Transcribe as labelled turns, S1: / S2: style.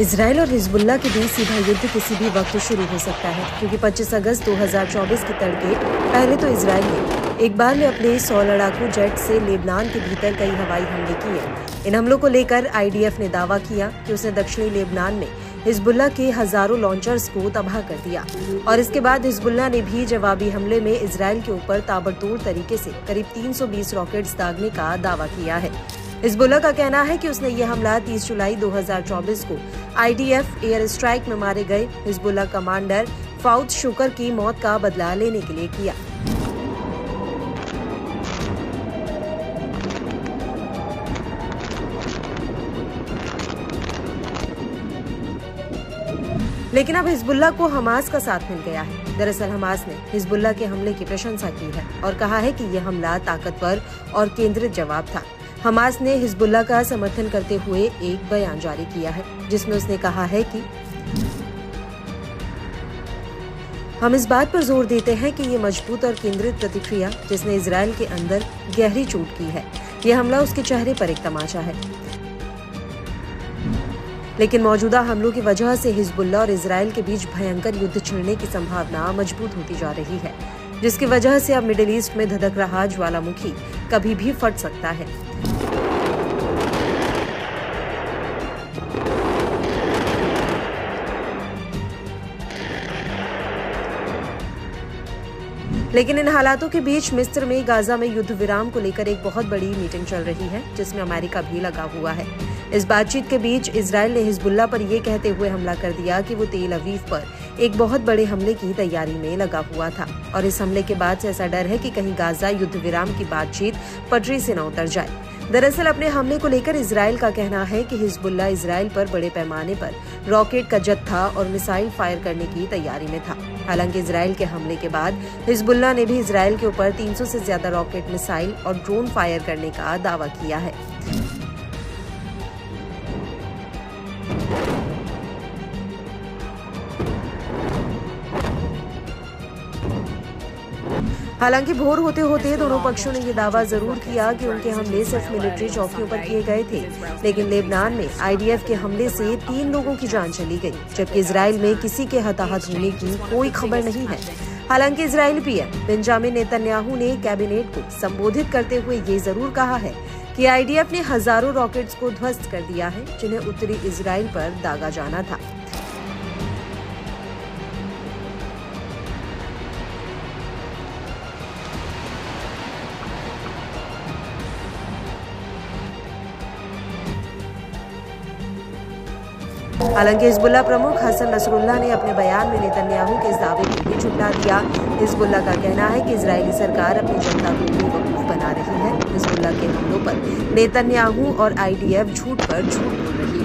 S1: Israel और Hezbollah के बीच सीधा युद्ध किसी भी वक्त शुरू हो सकता है, क्योंकि 25 अगस्त 2024 के तड़के पहले तो इसराइल ने एक बार में अपने सौ लड़ाकू जेट से लेबनान के भीतर कई हवाई हमले किए। इन हमलों को लेकर आईडीएफ ने दावा किया कि उसने दक्षिणी लेबनान में हिजबुल्ला के हज़ारों लॉन्चर्स को तबाह कर दिया, और इसके बाद हिजबुल्ला ने भी जवाबी हमले में इसराइल के ऊपर ताबड़तोड़ तरीके से करीब 320 रॉकेट्स दागने का दावा किया है। हिजबुल्ला का कहना है कि उसने ये हमला 30 जुलाई 2024 को आईडीएफ एयर स्ट्राइक में मारे गए हिजबुल्ला कमांडर फाउद शुकर की मौत का बदला लेने के लिए किया। लेकिन अब हिजबुल्ला को हमास का साथ मिल गया है। दरअसल हमास ने हिजबुल्ला के हमले की प्रशंसा की है और कहा है कि यह हमला ताकतवर और केंद्रित जवाब था। हमास ने हिजबुल्ला का समर्थन करते हुए एक बयान जारी किया है, जिसमें उसने कहा है कि हम इस बात पर ज़ोर देते हैं कि ये मज़बूत और केंद्रित प्रतिक्रिया जिसने इसराइल के अंदर गहरी चोट की है यह हमला उसके चेहरे पर एक तमाचा है। लेकिन मौजूदा हमलों की वजह से हिजबुल्ला और इसराइल के बीच भयंकर युद्ध छिड़ने की संभावना मज़बूत होती जा रही है। जिसकी वजह से अब मिडिल ईस्ट में धधक रहा ज्वालामुखी, कभी भी फट सकता है। लेकिन इन हालातों के बीच मिस्र में गाजा में युद्ध विराम को लेकर एक बहुत बड़ी मीटिंग चल रही है, जिसमें अमेरिका भी लगा हुआ है। इस बातचीत के बीच इसराइल ने हिजबुल्ला पर यह कहते हुए हमला कर दिया कि वो तेल अवीव पर एक बहुत बड़े हमले की तैयारी में लगा हुआ था और इस हमले के बाद से ऐसा डर है कि कहीं गाजा युद्ध विराम की बातचीत पटरी से न उतर जाए। दरअसल अपने हमले को लेकर इसराइल का कहना है कि हिजबुल्ला इसराइल पर बड़े पैमाने पर रॉकेट का जत्था और मिसाइल फायर करने की तैयारी में था। हालाँकि इसराइल के हमले के बाद हिजबुल्ला ने भी इसराइल के ऊपर 300 से ज़्यादा रॉकेट, मिसाइल और ड्रोन फायर करने का दावा किया है। हालाँकि भोर होते होते दोनों पक्षों ने यह दावा ज़रूर किया कि उनके हमले सिर्फ़ मिलिट्री चौकियों पर किए गए थे। लेकिन लेबनान में आईडीएफ के हमले से तीन लोगों की जान चली गई, जबकि इसराइल में किसी के हताहत होने की कोई खबर नहीं है। हालाँकि इसराइल पीएम बेंजामिन नेतन्याहू ने कैबिनेट को संबोधित करते हुए ये ज़रूर कहा है कि आईडीएफ ने हज़ारों रॉकेट्स को ध्वस्त कर दिया है, जिन्हें उत्तरी इसराइल पर दागा जाना था। हालाँकि हिजबुल्ला प्रमुख हसन नसरुल्ला ने अपने बयान में नेतन्याहू के इस दावे को भी छुटा दिया। हिजबुल्ला का कहना है कि इसराइली सरकार अपनी जनता को बेवकूफ़ बना रही है। हिजबुल्ला के हमलों पर नेतन्याहू और आईडीएफ झूठ पर झूठ बोल रही है